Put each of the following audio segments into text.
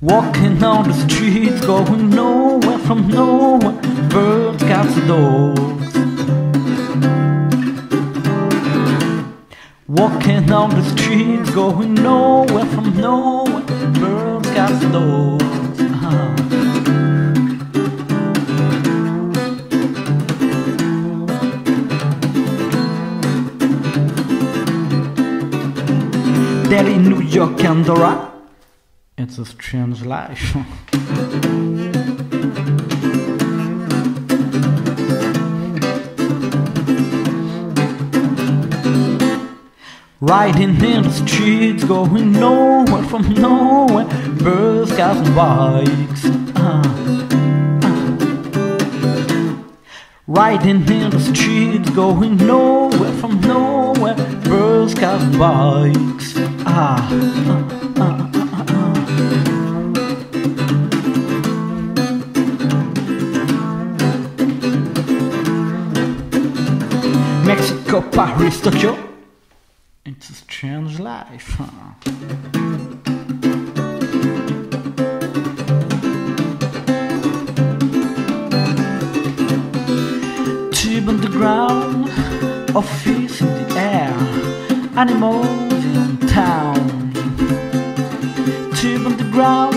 Walking on the streets, going nowhere from nowhere. Birds, cats, and dogs. Walking on the streets, going nowhere from nowhere. Birds, cats, and dogs. There in New York and Dora. It's a strange life. Riding in the streets, going nowhere from nowhere. Birds, cars, and bikes. Ah, ah. Riding in the streets, going nowhere from nowhere. Birds, cars, and bikes. Ah. Mexico, Paris, Tokyo. It's a strange life. Huh? Tube on the ground, office in the air, animals Tube on the ground,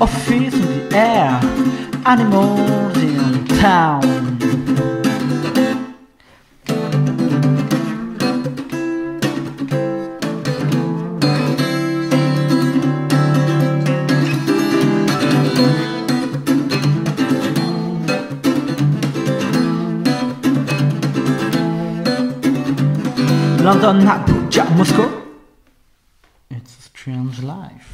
office in the air, animals in town. London, Abuja, Moscow. It's a strange life.